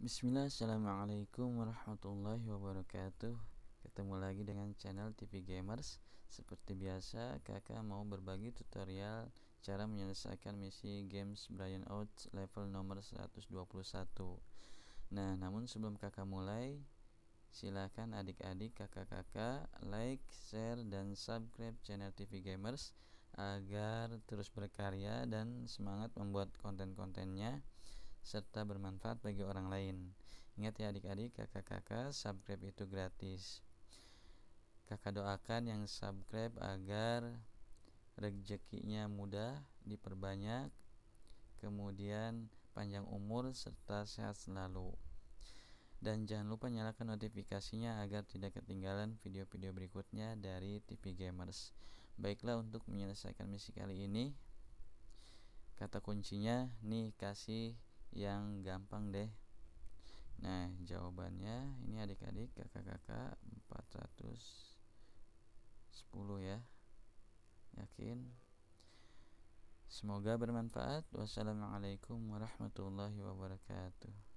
Bismillah, Assalamualaikum warahmatullahi wabarakatuh. Ketemu lagi dengan channel TV Gamers. Seperti biasa, kakak mau berbagi tutorial Cara menyelesaikan misi games Brian Out level nomor 121 Nah, namun sebelum kakak mulai Silakan adik-adik, kakak-kakak Like, share, dan subscribe channel TV Gamers Agar terus berkarya dan semangat membuat konten-kontennya serta bermanfaat bagi orang lain. Ingat ya adik-adik, kakak-kakak, subscribe itu gratis. Kakak doakan yang subscribe agar rezekinya mudah, diperbanyak, kemudian panjang umur serta sehat selalu. Dan jangan lupa nyalakan notifikasinya agar tidak ketinggalan video-video berikutnya dari TV Gamers. Baiklah untuk menyelesaikan misi kali ini, kata kuncinya nih kasih yang gampang deh. Nah jawabannya ini adik-adik kakak-kakak 410 ya. Yakin? Semoga bermanfaat. Wassalamualaikum warahmatullahi wabarakatuh